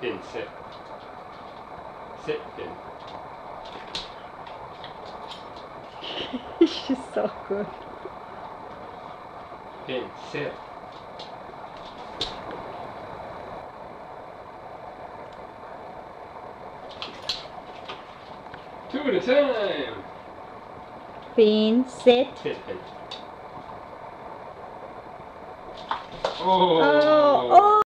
Pin sit. Sit pin. She's so good. Pin sit. Two at a time. Pin, sit. Sit pin. Oh, Oh. oh.